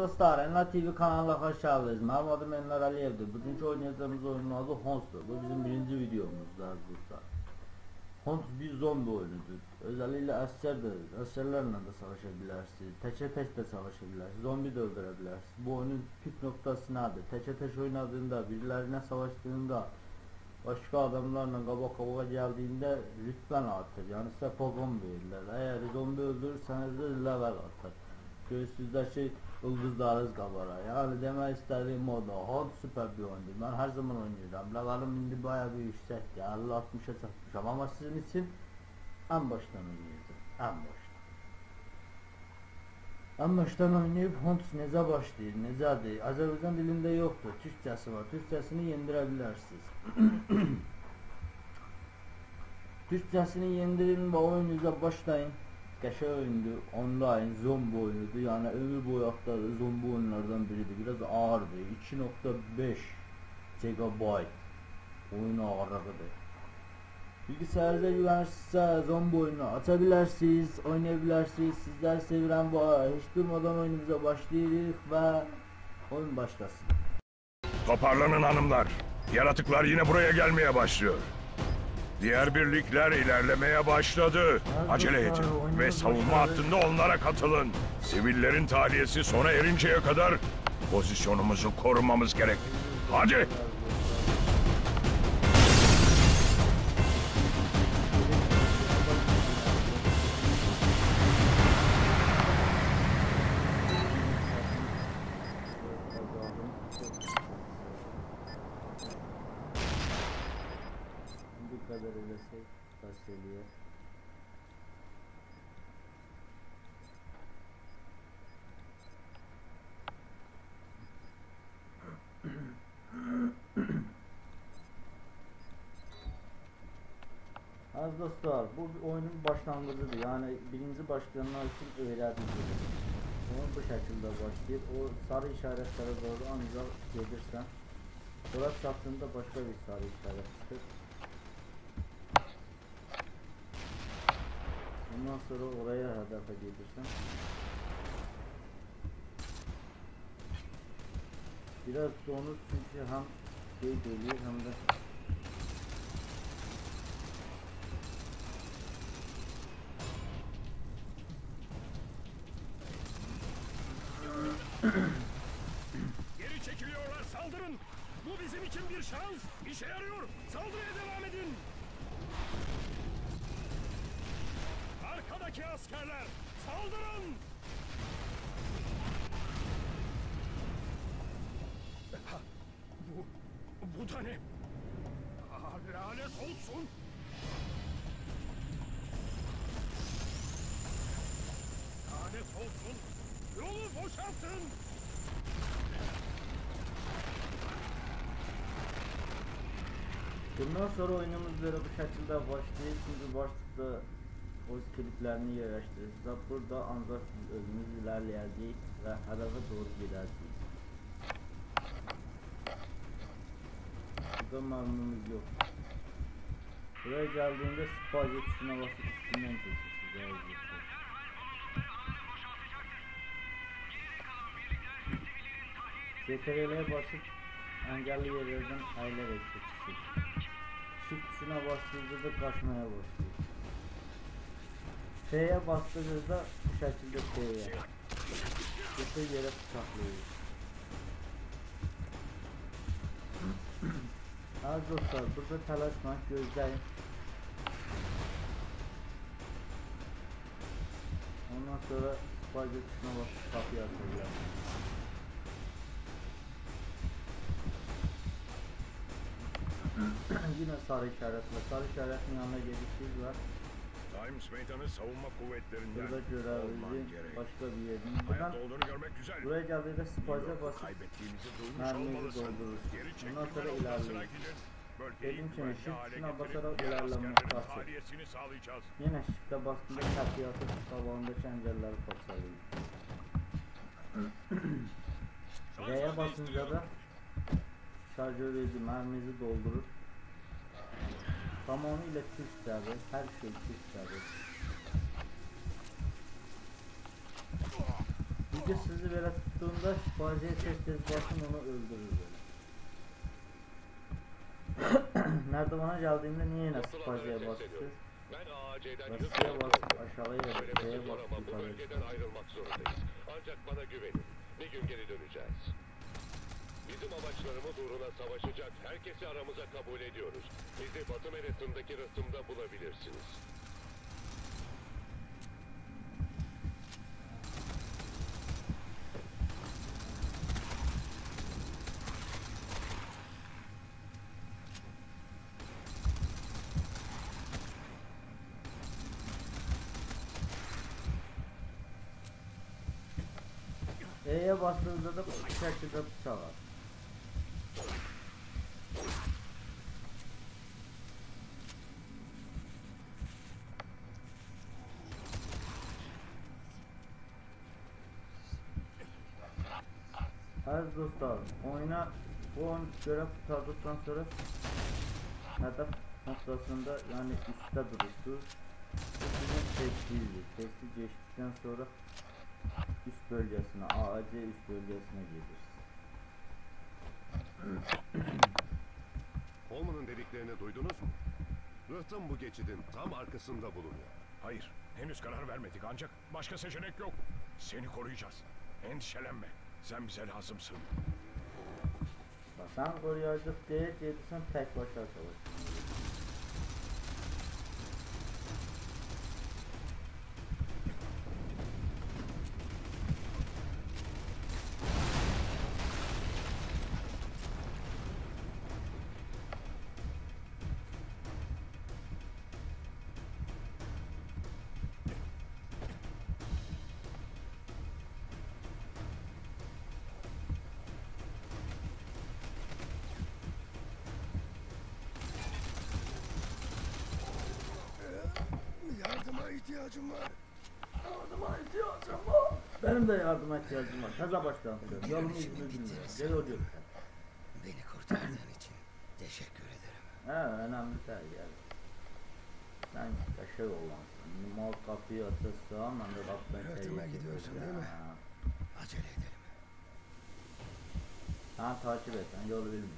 dostlar, Enla TV kanalına hoş geldiniz. Benim adım Enver Aliyev'dir. Bugünkü oynayacağımız oyunun adı Hunts'tur. Bu bizim birinci videomuzdur aziz dostlar. Hunt bir zombi oyunudur. Özellikle askerdir. Askerlerle de savaşabilirsiniz. Teçe teç de savaşabilirsiniz. Zombi de öldürebilirsiniz. Bu oyunun püf noktası nedir? Teçe teç oynadığında, birilerine savaştığında, başka adamlarla kaba kaba geldiğinde rütben artır. Yani size pozon verirler. Eğer zombi öldürürseniz de level artar. Göğsünüzdəki ulduzlarınız qabara. Yəni demək istədiyim odur. Hod süper bir oyundur. Mən hər zaman oynayıram. Levelim indi baya bir yüksəkdir. 50-60-a çatmışam. Amma sizin için ən başdan oynayacağım. Ən başdan. Ən başdan oynayıb Honts necə başlayır, necədir? Azərbaycan dilində yoxdur. Türkçəsi var. Türkçəsini yendirə bilərsiniz. Türkçəsini yendirin və oyunuza başlayın. Qəşəng oyundur, online zombi oyunudur. Yəni ömür boyu axtardığı zombi oyunlardan biridir. Biraz ağırdır. 2.5 GB oyun ağırlığıdır. Bilgisayarda yüklənirsinizsə zombi oyunu aça bilərsiniz, oynaya bilərsiniz. Sizlər sevirəm bu heç durmadan oyunumuza başlayırıq və oyun başlasın. Toparlanın hanımlar. Yaratıklar yine buraya gelmeye başlıyor. Diğer birlikler ilerlemeye başladı. Acele edin ve savunma hattında onlara katılın. Sivillerin tahliyesi sona erinceye kadar pozisyonumuzu korumamız gerek. Hadi. Bu kadar öylese taş geliyor. Az dostlar bu oyunun başlangıcıdır. Yani birinci başlayanlar için öğrendiğidir. Oyun bu şekilde başlayıp o sarı işaretlere doğru ancak gelirsen Sonra çaptığında başka bir sarı işaret çıkır. Ondan sonra oraya hedefe gelirsen Biraz donur çünkü hem şey geliyor hem de Geri çekiliyorlar saldırın. Bu bizim için bir şans. İşe yarıyor. Saldırıya devam edin. Arkadaki askerler saldırın. Ha, Bu, bu da ne? Ah, Lanet olsun. Lanet olsun. Yolu boşaltın. Bundan sonra oyunumuz böyle bu şekilde başlayıp şimdi başlıkta o kilitlerini yerleştiririz. Ve burada ancak özümüz ilerleyeceğiz ve hedefe doğru gideceğiz. Burada memnunumuz yok. Buraya geldiğinde space tuşuna basıp üstünden geçeceğiz. CTRL'ye basıp engelli yerlerden ailerek geçecek. Shift tuşuna bastığınızda da kaçmaya başlıyor. F'ye bastığınızda bu şekilde F'ye. Yapı yere bıçaklıyor. Az dostlar burada telaşma gözleyin. Ondan sonra space tuşuna basıp kapıyı açacağım. Yine sarı işaretle. Sarı işaretin yanına gelişimiz var. Times Meydanı savunma kuvvetlerinden Burada gerek. başka bir. Hayatta Buradan olduğunu görmek güzel. buraya geldiğinde Yok, basıp mermiyi doldururuz. Ondan sonra ilerleyin. gibi güvenli shift tuşuna basarak tahliyesini sağlayacağız. Yine shift'e bastığında kapıyı atıp tabağındaki engelleri parçalıyor. R'ye basınca da şarjör verici mermimizi doldurur. Tamamıyla Türkçe'de, her şey Türkçe'de. Çünkü sizi böyle tuttuğunda şifacıya test basın onu öldürür böyle. Merdivana geldiğinde niye yine şifacıya AAC'den Basıya bas, aşağıya bas, zor bas, ama bu yukarı bölgeden çıkar. ayrılmak zorundayız. Ancak bana güvenin. Bir gün geri döneceğiz. Bizim amaçlarımız uğruna savaşacak herkesi aramıza kabul ediyoruz. Bizi Batı Manhattan'daki rıhtımda bulabilirsiniz. E'ye bastığınızda da bu şekilde çalar. Aziz dostlar, oyuna bu oyun görev tutardıktan sonra hedef noktasında yani üstte dururdu. Bu sizin seçtiğiniz. Testi geçtikten sonra üst bölgesine, AAC üst bölgesine gelirsiniz. Holman'ın dediklerini duydunuz mu? Rıhtım bu geçidin tam arkasında bulunuyor. Hayır, henüz karar vermedik ancak başka seçenek yok. Seni koruyacağız. Endişelenme. Sen bize lazımsın. Bak sen koruyacak diye gelirsen tek başa savaşsın. Yardıma ihtiyacım var. Yardıma ihtiyacım var. Benim de yardıma ihtiyacım var. Kaza başlayalım. Yolumu izini bilmiyorum. Gel oluyor. Beni kurtardığın için teşekkür ederim. He önemli değil yani. Sen şey olansın. Mal kapıyı açırsa ama da kapıdan şey Rıhtıma yiyecek gidiyorsun değil mi? Ha. Acele edelim. Sen takip et. Sen yolu bilmiyorsun.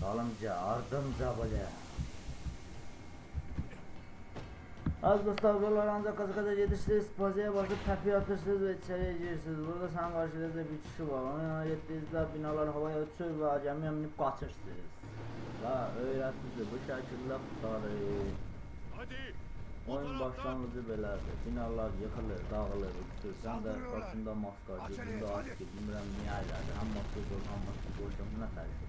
Sağlamca, ardımca böyle. Az dostlar buralar ancak kaza kaza yetiştirirsiniz, pazaya basıp tepiye atırsınız ve içeriye girirsiniz. Burada sen karşınızda bir kişi var. Onun yanına gittiğinizde binalar havaya uçuyor ve acemi minip kaçırsınız. La öğretmesi bu şekilde kurtarır. Hadi. Oyun başlangıcı belədir. Binalar yıkılır, dağılır, uçur. Sən də başında maska, gözündə asker, bilmirəm niyə elədi. Həm maska qoy, həm maska qoyacam, nə fərqi?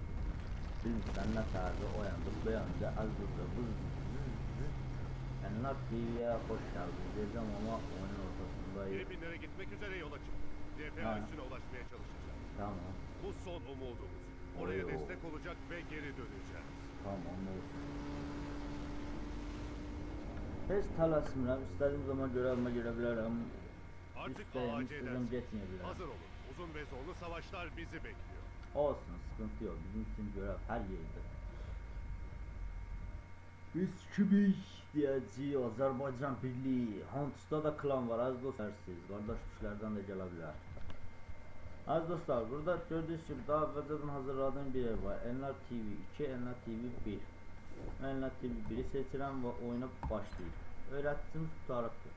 Bilmirsən nə fərqi oyandıq, beyanca az durdu. Enler TV'ye hoş geldiniz diyeceğim ama oyunun ortasındayım. Yeni binlere gitmek üzere yola çık. DPA Ha. üssüne ulaşmaya çalışacağız. Tamam, Bu son umudumuz. Oraya Oo. destek olacak ve geri döneceğiz. tamam olsun. Heç tələsmirəm, istədiyim zaman görevime girebilirim. Artık İstəyim, istəyirəm AAC'den getməyə hazır olun. Uzun ve zorlu savaşlar bizi bekliyor. Olsun, sıkıntı yok. Bizim için görev her yerde. Biz kübik diyeceğiz, Azerbaycan Birliği. Hantus'ta da klan var, az dostlar siz. Kardeş kişilerden de gelebilir. Az dostlar, burada gördüğünüz gibi daha önceden hazırladığım bir ev var. Enler TV 2, Enler TV 1. Enler TV 1'i seçirəm ve oyuna başlayır. Öğreticimiz tutarıqdır.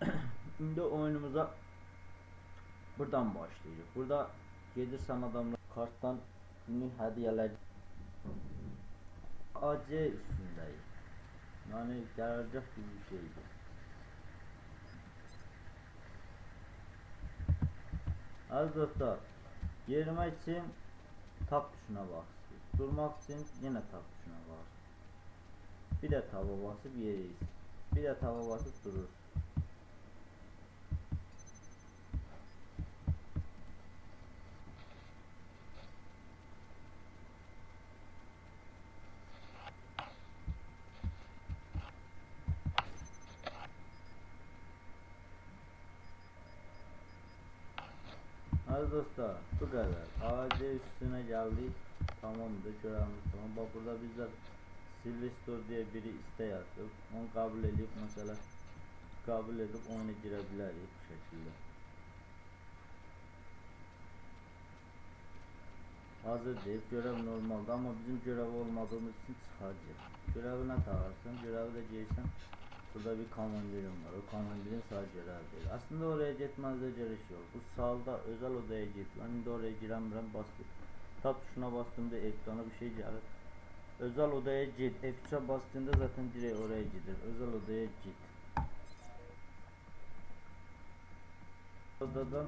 Şimdi oyunumuza buradan başlayacak. Burada gelirsen adamlar karttan günlük hediyeler AC üstündəyik. Yəni gələcək bir şeydir. Əziz dostlar, yerimək üçün tab tuşuna baxsınız. Durmaq üçün yenə tab tuşuna baxsınız. Bir də taba basıb yeriyiz. Bir də taba basıb durursunuz. Az dostlar bu kadar. AC üstüne geldik. Tamamdır görevimiz tamam. Bak burada bizler Silvestor diye biri iste yazdık. Onu kabul edip mesela kabul edip oyuna girebiliriz bu şekilde. Hazır deyip görev normalde ama bizim görev olmadığımız için çıkaracak. Görevine takarsın, görevi de giysen burada bir komandirim var. O komandirin sadece değil. Aslında oraya gitmezde gerek yok. Bu salda özel odaya git. Ben de oraya giremiyorum bastım. Tab tuşuna bastığımda ekrana bir şey gelir. Özel odaya git. F3'e bastığında zaten direkt oraya gider. Özel odaya git. Odadan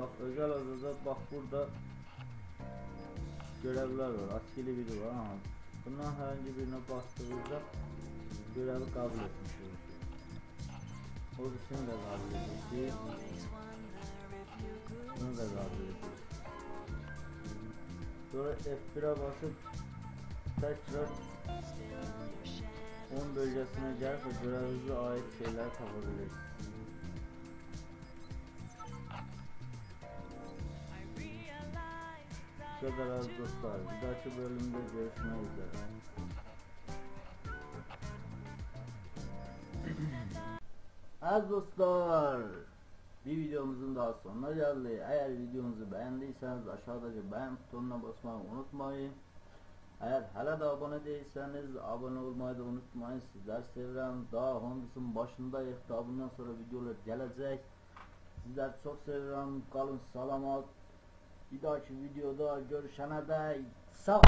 Bak özel odada bak burada görevler var. Askeri biri var. Ha. Bundan herhangi birine bastığınızda görevi kabul etmiş olursunuz. O ikisini de kabul ediyorsunuz. Bunu da kabul ediyorsunuz. Sonra F1'e basıp tekrar 10 bölgesine gelip ve görevinize ait şeyler tapabilirsiniz. Kadar az dostlar. Bir dahaki bölümde görüşmek üzere. Az dostlar. Bir videomuzun daha sonuna geldi. Eğer videomuzu beğendiyseniz aşağıdaki beğen butonuna basmayı unutmayın. Eğer hala da abone değilseniz abone olmayı da unutmayın. Sizler seviyorum. Daha Hondus'un başındayız. Daha bundan sonra videolar gelecek. Sizler çok seviyorum. Kalın salamat. Bir dahaki videoda görüşene dek sağ.